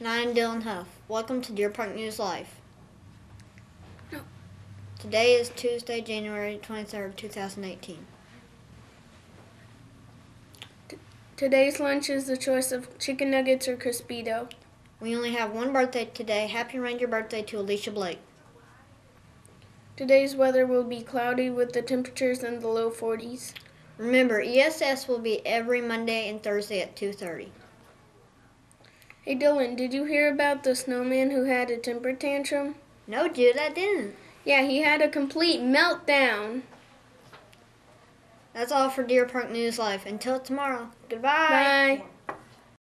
And I'm Dylan Huff. Welcome to Deer Park News Live. No. Today is Tuesday, January 23rd, 2018. Today's lunch is the choice of chicken nuggets or crispito. We only have one birthday today. Happy Ranger birthday to Alicia Blake. Today's weather will be cloudy with the temperatures in the low 40s. Remember, ESS will be every Monday and Thursday at 2:30. Hey Dylan, did you hear about the snowman who had a temper tantrum? No, dude, I didn't. Yeah, he had a complete meltdown. That's all for Deer Park News Live. Until tomorrow. Goodbye. Bye.